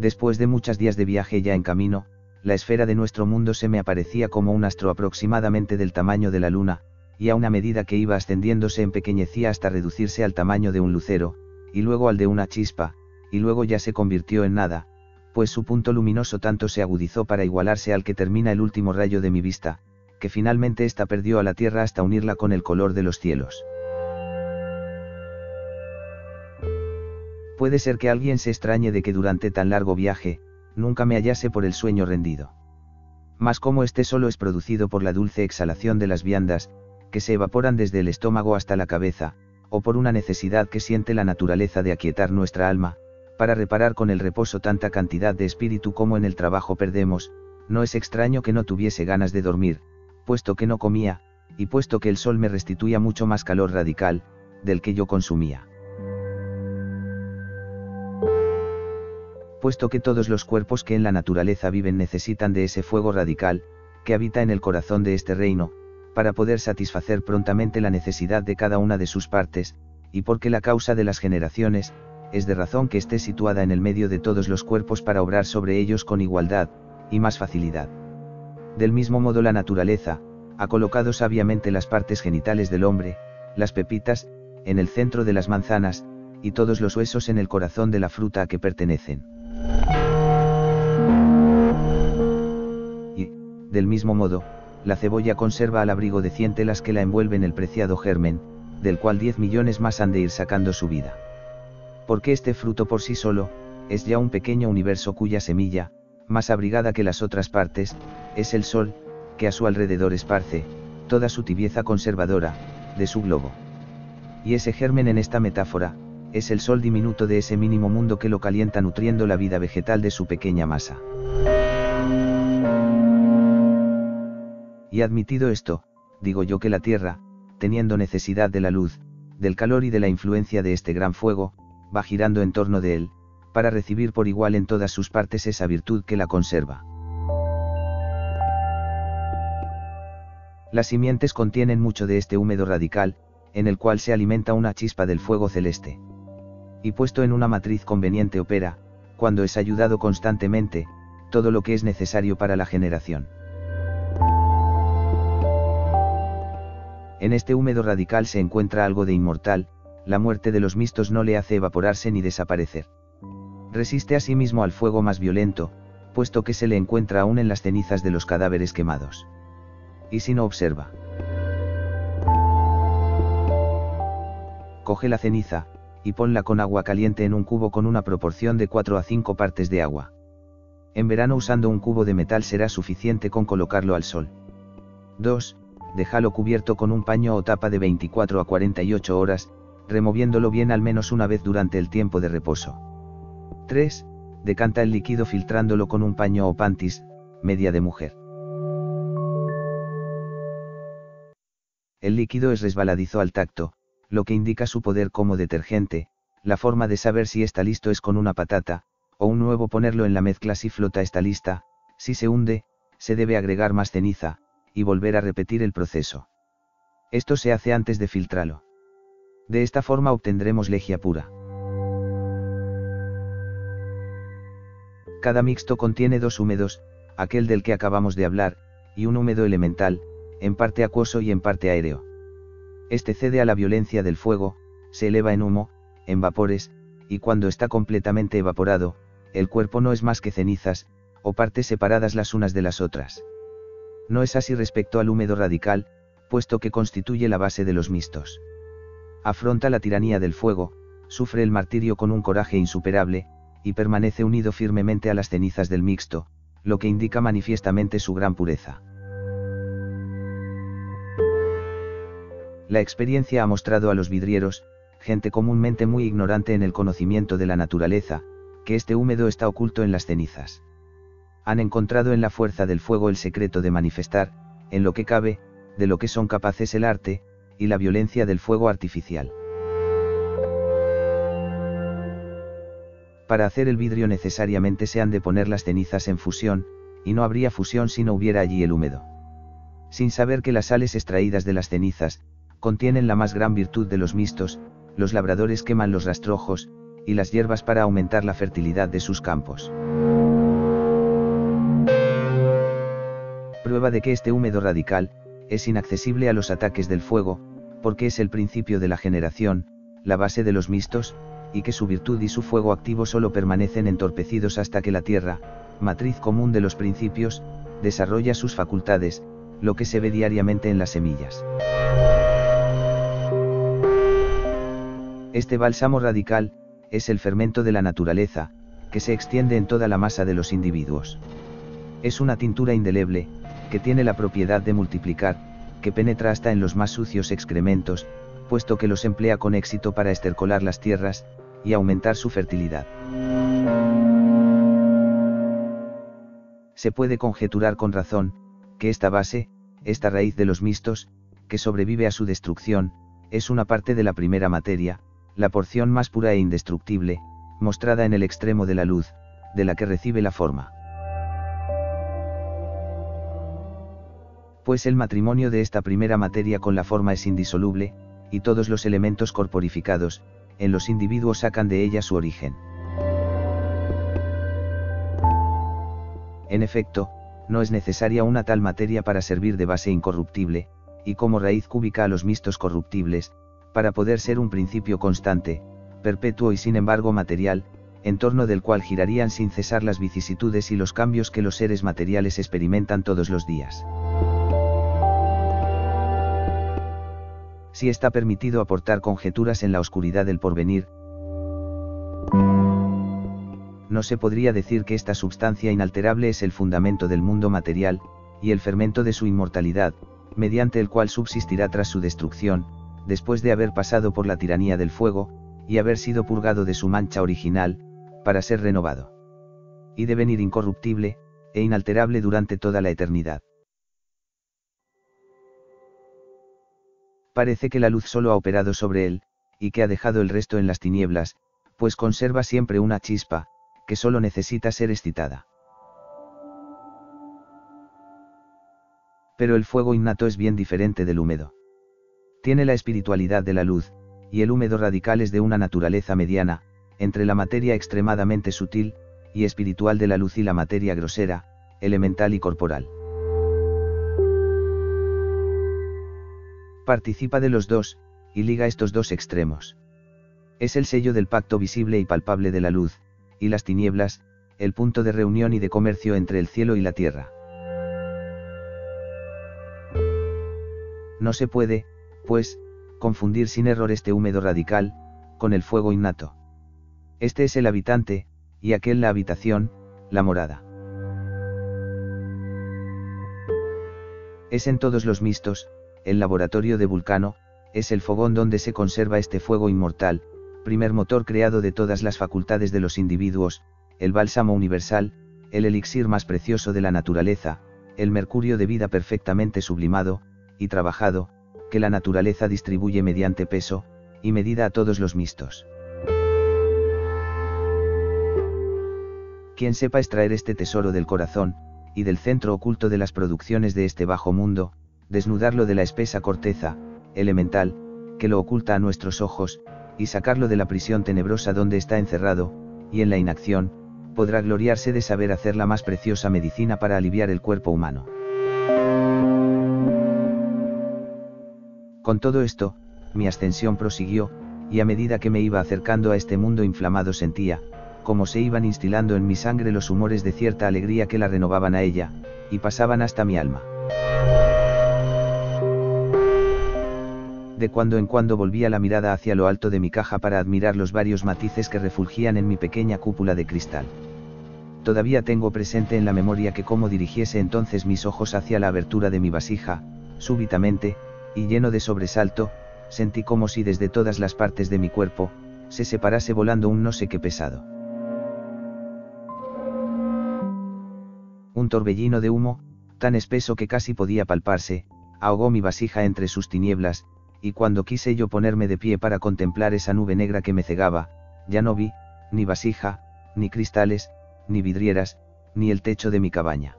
Después de muchos días de viaje ya en camino, la esfera de nuestro mundo se me aparecía como un astro aproximadamente del tamaño de la luna, y a una medida que iba ascendiéndose empequeñecía hasta reducirse al tamaño de un lucero, y luego al de una chispa, y luego ya se convirtió en nada, pues su punto luminoso tanto se agudizó para igualarse al que termina el último rayo de mi vista, que finalmente ésta perdió a la tierra hasta unirla con el color de los cielos. Puede ser que alguien se extrañe de que durante tan largo viaje, nunca me hallase por el sueño rendido. Mas como este solo es producido por la dulce exhalación de las viandas, que se evaporan desde el estómago hasta la cabeza, o por una necesidad que siente la naturaleza de aquietar nuestra alma, para reparar con el reposo tanta cantidad de espíritu como en el trabajo perdemos, no es extraño que no tuviese ganas de dormir, puesto que no comía, y puesto que el sol me restituía mucho más calor radical, del que yo consumía. Puesto que todos los cuerpos que en la naturaleza viven necesitan de ese fuego radical, que habita en el corazón de este reino, para poder satisfacer prontamente la necesidad de cada una de sus partes, y porque la causa de las generaciones, es de razón que esté situada en el medio de todos los cuerpos para obrar sobre ellos con igualdad, y más facilidad. Del mismo modo la naturaleza, ha colocado sabiamente las partes genitales del hombre, las pepitas, en el centro de las manzanas, y todos los huesos en el corazón de la fruta a que pertenecen. Y, del mismo modo, la cebolla conserva al abrigo de cien telas que la envuelven el preciado germen, del cual diez millones más han de ir sacando su vida. Porque este fruto por sí solo, es ya un pequeño universo cuya semilla, más abrigada que las otras partes, es el sol, que a su alrededor esparce, toda su tibieza conservadora, de su globo. Y ese germen en esta metáfora, es el sol diminuto de ese mínimo mundo que lo calienta nutriendo la vida vegetal de su pequeña masa. Y admitido esto, digo yo que la Tierra, teniendo necesidad de la luz, del calor y de la influencia de este gran fuego, va girando en torno de él, para recibir por igual en todas sus partes esa virtud que la conserva. Las simientes contienen mucho de este húmedo radical, en el cual se alimenta una chispa del fuego celeste. Y puesto en una matriz conveniente opera, cuando es ayudado constantemente, todo lo que es necesario para la generación. En este húmedo radical se encuentra algo de inmortal, la muerte de los mistos no le hace evaporarse ni desaparecer. Resiste asimismo al fuego más violento, puesto que se le encuentra aún en las cenizas de los cadáveres quemados. Y si no observa. Coge la ceniza, y ponla con agua caliente en un cubo con una proporción de 4 a 5 partes de agua. En verano usando un cubo de metal será suficiente con colocarlo al sol. 2 déjalo cubierto con un paño o tapa de 24 a 48 horas, removiéndolo bien al menos una vez durante el tiempo de reposo. 3. Decanta el líquido filtrándolo con un paño o pantis, media de mujer. El líquido es resbaladizo al tacto, lo que indica su poder como detergente, la forma de saber si está listo es con una patata, o un nuevo ponerlo en la mezcla si flota está lista, si se hunde, se debe agregar más ceniza, y volver a repetir el proceso. Esto se hace antes de filtrarlo. De esta forma obtendremos legia pura. Cada mixto contiene dos húmedos, aquel del que acabamos de hablar, y un húmedo elemental, en parte acuoso y en parte aéreo. Este cede a la violencia del fuego, se eleva en humo, en vapores, y cuando está completamente evaporado, el cuerpo no es más que cenizas, o partes separadas las unas de las otras. No es así respecto al húmedo radical, puesto que constituye la base de los mixtos. Afronta la tiranía del fuego, sufre el martirio con un coraje insuperable, y permanece unido firmemente a las cenizas del mixto, lo que indica manifiestamente su gran pureza. La experiencia ha mostrado a los vidrieros, gente comúnmente muy ignorante en el conocimiento de la naturaleza, que este húmedo está oculto en las cenizas han encontrado en la fuerza del fuego el secreto de manifestar, en lo que cabe, de lo que son capaces el arte, y la violencia del fuego artificial. Para hacer el vidrio necesariamente se han de poner las cenizas en fusión, y no habría fusión si no hubiera allí el húmedo. Sin saber que las sales extraídas de las cenizas, contienen la más gran virtud de los mistos, los labradores queman los rastrojos, y las hierbas para aumentar la fertilidad de sus campos. Prueba de que este húmedo radical, es inaccesible a los ataques del fuego, porque es el principio de la generación, la base de los mistos, y que su virtud y su fuego activo solo permanecen entorpecidos hasta que la tierra, matriz común de los principios, desarrolla sus facultades, lo que se ve diariamente en las semillas. Este bálsamo radical, es el fermento de la naturaleza, que se extiende en toda la masa de los individuos. Es una tintura indeleble, que tiene la propiedad de multiplicar, que penetra hasta en los más sucios excrementos, puesto que los emplea con éxito para estercolar las tierras, y aumentar su fertilidad. Se puede conjeturar con razón, que esta base, esta raíz de los mistos, que sobrevive a su destrucción, es una parte de la primera materia, la porción más pura e indestructible, mostrada en el extremo de la luz, de la que recibe la forma. Pues el matrimonio de esta primera materia con la forma es indisoluble, y todos los elementos corporificados, en los individuos sacan de ella su origen. En efecto, no es necesaria una tal materia para servir de base incorruptible, y como raíz cúbica a los mistos corruptibles, para poder ser un principio constante, perpetuo y sin embargo material, en torno del cual girarían sin cesar las vicisitudes y los cambios que los seres materiales experimentan todos los días. Si está permitido aportar conjeturas en la oscuridad del porvenir, no se podría decir que esta substancia inalterable es el fundamento del mundo material, y el fermento de su inmortalidad, mediante el cual subsistirá tras su destrucción, después de haber pasado por la tiranía del fuego, y haber sido purgado de su mancha original, para ser renovado. Y de venir incorruptible, e inalterable durante toda la eternidad. Parece que la luz solo ha operado sobre él, y que ha dejado el resto en las tinieblas, pues conserva siempre una chispa, que solo necesita ser excitada. Pero el fuego innato es bien diferente del húmedo. Tiene la espiritualidad de la luz, y el húmedo radical es de una naturaleza mediana, entre la materia extremadamente sutil, y espiritual de la luz y la materia grosera, elemental y corporal. Participa de los dos, y liga estos dos extremos. Es el sello del pacto visible y palpable de la luz, y las tinieblas, el punto de reunión y de comercio entre el cielo y la tierra. No se puede, pues, confundir sin error este húmedo radical, con el fuego innato. Este es el habitante, y aquel la habitación, la morada. Es en todos los mistos, el laboratorio de Vulcano, es el fogón donde se conserva este fuego inmortal, primer motor creado de todas las facultades de los individuos, el bálsamo universal, el elixir más precioso de la naturaleza, el mercurio de vida perfectamente sublimado, y trabajado, que la naturaleza distribuye mediante peso, y medida a todos los mistos. Quien sepa extraer este tesoro del corazón, y del centro oculto de las producciones de este bajo mundo, desnudarlo de la espesa corteza, elemental, que lo oculta a nuestros ojos, y sacarlo de la prisión tenebrosa donde está encerrado, y en la inacción, podrá gloriarse de saber hacer la más preciosa medicina para aliviar el cuerpo humano. Con todo esto, mi ascensión prosiguió, y a medida que me iba acercando a este mundo inflamado sentía, como se iban instilando en mi sangre los humores de cierta alegría que la renovaban a ella, y pasaban hasta mi alma. De cuando en cuando volvía la mirada hacia lo alto de mi caja para admirar los varios matices que refulgían en mi pequeña cúpula de cristal. Todavía tengo presente en la memoria que como dirigiese entonces mis ojos hacia la abertura de mi vasija, súbitamente, y lleno de sobresalto, sentí como si desde todas las partes de mi cuerpo, se separase volando un no sé qué pesado. Un torbellino de humo, tan espeso que casi podía palparse, ahogó mi vasija entre sus tinieblas, y cuando quise yo ponerme de pie para contemplar esa nube negra que me cegaba, ya no vi, ni vasija, ni cristales, ni vidrieras, ni el techo de mi cabaña.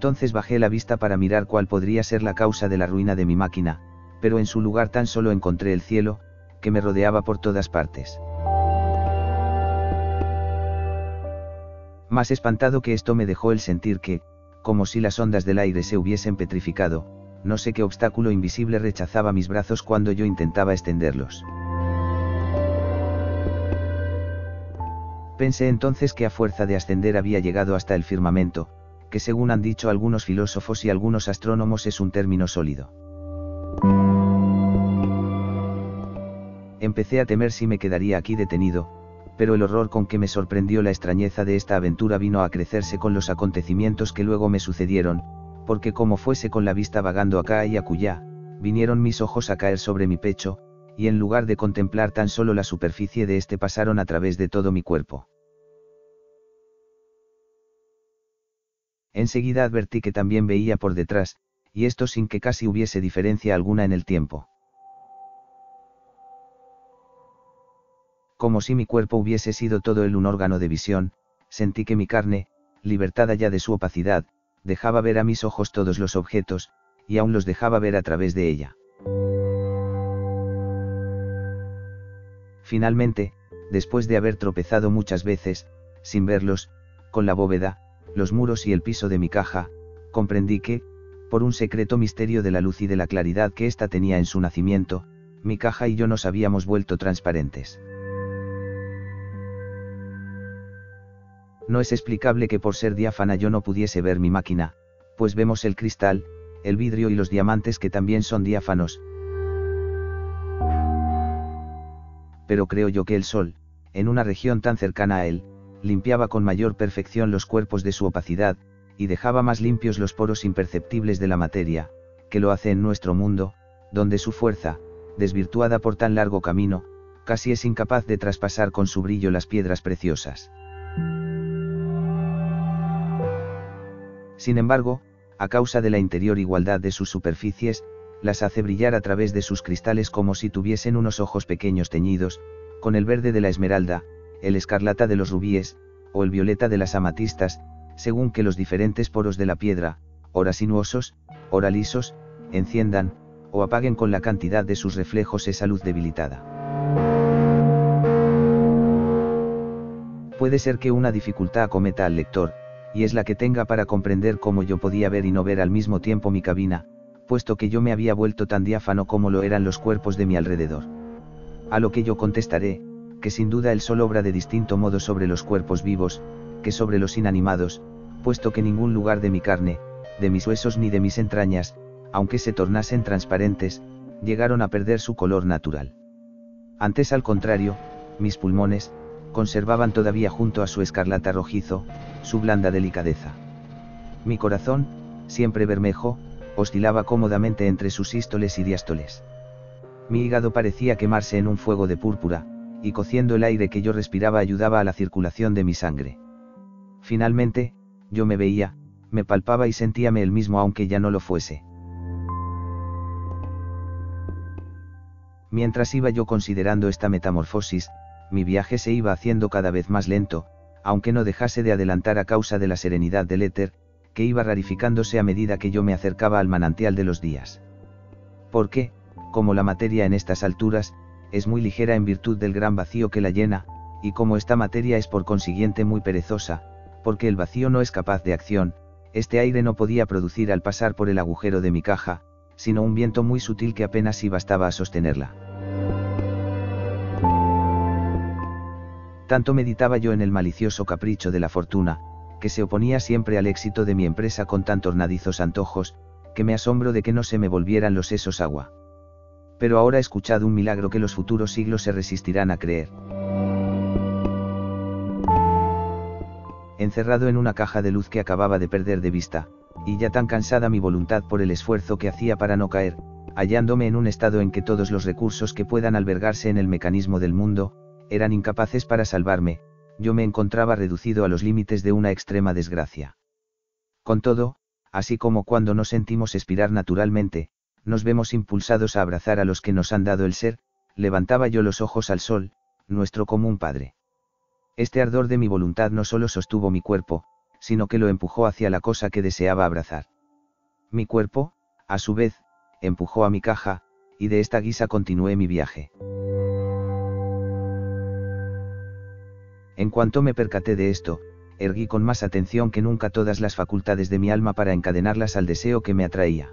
Entonces bajé la vista para mirar cuál podría ser la causa de la ruina de mi máquina, pero en su lugar tan solo encontré el cielo, que me rodeaba por todas partes. Más espantado que esto me dejó el sentir que, como si las ondas del aire se hubiesen petrificado, no sé qué obstáculo invisible rechazaba mis brazos cuando yo intentaba extenderlos. Pensé entonces que a fuerza de ascender había llegado hasta el firmamento, que según han dicho algunos filósofos y algunos astrónomos es un término sólido. Empecé a temer si me quedaría aquí detenido, pero el horror con que me sorprendió la extrañeza de esta aventura vino a crecerse con los acontecimientos que luego me sucedieron, porque como fuese con la vista vagando acá y acullá, vinieron mis ojos a caer sobre mi pecho, y en lugar de contemplar tan solo la superficie de este pasaron a través de todo mi cuerpo. Enseguida advertí que también veía por detrás, y esto sin que casi hubiese diferencia alguna en el tiempo. Como si mi cuerpo hubiese sido todo el un órgano de visión, sentí que mi carne, libertada ya de su opacidad, dejaba ver a mis ojos todos los objetos, y aún los dejaba ver a través de ella. Finalmente, después de haber tropezado muchas veces, sin verlos, con la bóveda, los muros y el piso de mi caja, comprendí que, por un secreto misterio de la luz y de la claridad que ésta tenía en su nacimiento, mi caja y yo nos habíamos vuelto transparentes. No es explicable que por ser diáfana yo no pudiese ver mi máquina, pues vemos el cristal, el vidrio y los diamantes que también son diáfanos. Pero creo yo que el sol, en una región tan cercana a él, limpiaba con mayor perfección los cuerpos de su opacidad, y dejaba más limpios los poros imperceptibles de la materia, que lo hace en nuestro mundo, donde su fuerza, desvirtuada por tan largo camino, casi es incapaz de traspasar con su brillo las piedras preciosas. Sin embargo, a causa de la interior igualdad de sus superficies, las hace brillar a través de sus cristales como si tuviesen unos ojos pequeños teñidos, con el verde de la esmeralda, el escarlata de los rubíes, o el violeta de las amatistas, según que los diferentes poros de la piedra, ora sinuosos, ora lisos, enciendan, o apaguen con la cantidad de sus reflejos esa luz debilitada. Puede ser que una dificultad acometa al lector, y es la que tenga para comprender cómo yo podía ver y no ver al mismo tiempo mi cabina, puesto que yo me había vuelto tan diáfano como lo eran los cuerpos de mi alrededor. A lo que yo contestaré, que sin duda el sol obra de distinto modo sobre los cuerpos vivos, que sobre los inanimados, puesto que ningún lugar de mi carne, de mis huesos ni de mis entrañas, aunque se tornasen transparentes, llegaron a perder su color natural. Antes al contrario, mis pulmones, conservaban todavía junto a su escarlata rojizo, su blanda delicadeza. Mi corazón, siempre bermejo, oscilaba cómodamente entre sus sístoles y diástoles. Mi hígado parecía quemarse en un fuego de púrpura, y cociendo el aire que yo respiraba ayudaba a la circulación de mi sangre. Finalmente, yo me veía, me palpaba y sentíame el mismo aunque ya no lo fuese. Mientras iba yo considerando esta metamorfosis, mi viaje se iba haciendo cada vez más lento, aunque no dejase de adelantar a causa de la serenidad del éter, que iba rarificándose a medida que yo me acercaba al manantial de los días. Porque, como la materia en estas alturas, es muy ligera en virtud del gran vacío que la llena, y como esta materia es por consiguiente muy perezosa, porque el vacío no es capaz de acción, este aire no podía producir al pasar por el agujero de mi caja, sino un viento muy sutil que apenas si bastaba a sostenerla. Tanto meditaba yo en el malicioso capricho de la fortuna, que se oponía siempre al éxito de mi empresa con tan tornadizos antojos, que me asombro de que no se me volvieran los sesos agua pero ahora he escuchado un milagro que los futuros siglos se resistirán a creer. Encerrado en una caja de luz que acababa de perder de vista, y ya tan cansada mi voluntad por el esfuerzo que hacía para no caer, hallándome en un estado en que todos los recursos que puedan albergarse en el mecanismo del mundo, eran incapaces para salvarme, yo me encontraba reducido a los límites de una extrema desgracia. Con todo, así como cuando nos sentimos expirar naturalmente, nos vemos impulsados a abrazar a los que nos han dado el ser, levantaba yo los ojos al sol, nuestro común Padre. Este ardor de mi voluntad no solo sostuvo mi cuerpo, sino que lo empujó hacia la cosa que deseaba abrazar. Mi cuerpo, a su vez, empujó a mi caja, y de esta guisa continué mi viaje. En cuanto me percaté de esto, erguí con más atención que nunca todas las facultades de mi alma para encadenarlas al deseo que me atraía.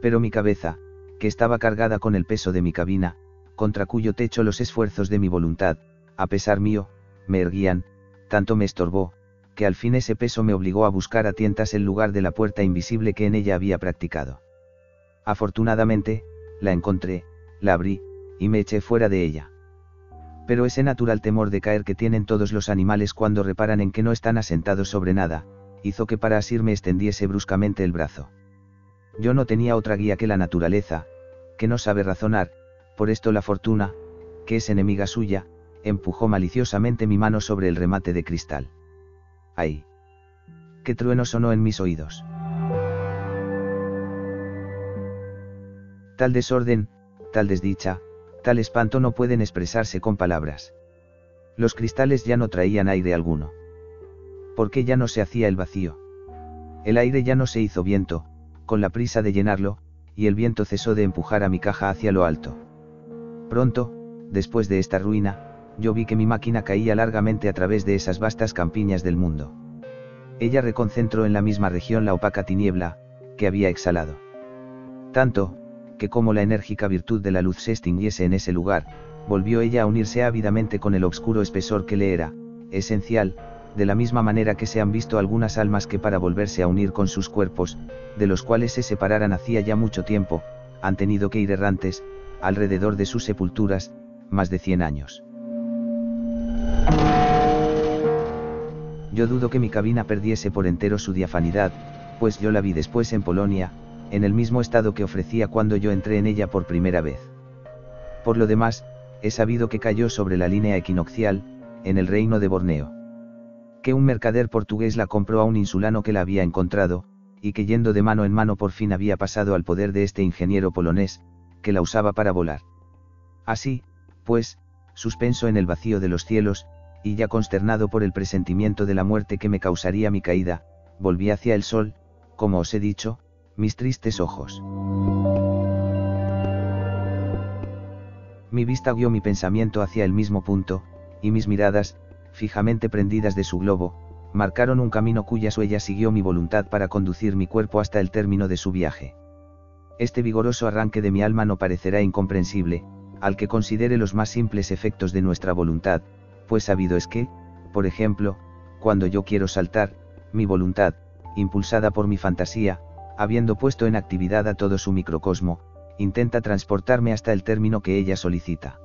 Pero mi cabeza, que estaba cargada con el peso de mi cabina, contra cuyo techo los esfuerzos de mi voluntad, a pesar mío, me erguían, tanto me estorbó, que al fin ese peso me obligó a buscar a tientas el lugar de la puerta invisible que en ella había practicado. Afortunadamente, la encontré, la abrí, y me eché fuera de ella. Pero ese natural temor de caer que tienen todos los animales cuando reparan en que no están asentados sobre nada, hizo que para asirme extendiese bruscamente el brazo. Yo no tenía otra guía que la naturaleza, que no sabe razonar, por esto la fortuna, que es enemiga suya, empujó maliciosamente mi mano sobre el remate de cristal. ¡Ay! ¡Qué trueno sonó en mis oídos! Tal desorden, tal desdicha, tal espanto no pueden expresarse con palabras. Los cristales ya no traían aire alguno. Porque ya no se hacía el vacío. El aire ya no se hizo viento, con la prisa de llenarlo, y el viento cesó de empujar a mi caja hacia lo alto. Pronto, después de esta ruina, yo vi que mi máquina caía largamente a través de esas vastas campiñas del mundo. Ella reconcentró en la misma región la opaca tiniebla, que había exhalado. Tanto, que como la enérgica virtud de la luz se extinguiese en ese lugar, volvió ella a unirse ávidamente con el obscuro espesor que le era, esencial, de la misma manera que se han visto algunas almas que para volverse a unir con sus cuerpos, de los cuales se separaran hacía ya mucho tiempo, han tenido que ir errantes, alrededor de sus sepulturas, más de cien años. Yo dudo que mi cabina perdiese por entero su diafanidad, pues yo la vi después en Polonia, en el mismo estado que ofrecía cuando yo entré en ella por primera vez. Por lo demás, he sabido que cayó sobre la línea equinoccial, en el reino de Borneo. Que un mercader portugués la compró a un insulano que la había encontrado, y que yendo de mano en mano por fin había pasado al poder de este ingeniero polonés, que la usaba para volar. Así, pues, suspenso en el vacío de los cielos, y ya consternado por el presentimiento de la muerte que me causaría mi caída, volví hacia el sol, como os he dicho, mis tristes ojos. Mi vista guió mi pensamiento hacia el mismo punto, y mis miradas, fijamente prendidas de su globo, marcaron un camino cuyas huellas siguió mi voluntad para conducir mi cuerpo hasta el término de su viaje. Este vigoroso arranque de mi alma no parecerá incomprensible, al que considere los más simples efectos de nuestra voluntad, pues sabido es que, por ejemplo, cuando yo quiero saltar, mi voluntad, impulsada por mi fantasía, habiendo puesto en actividad a todo su microcosmo, intenta transportarme hasta el término que ella solicita.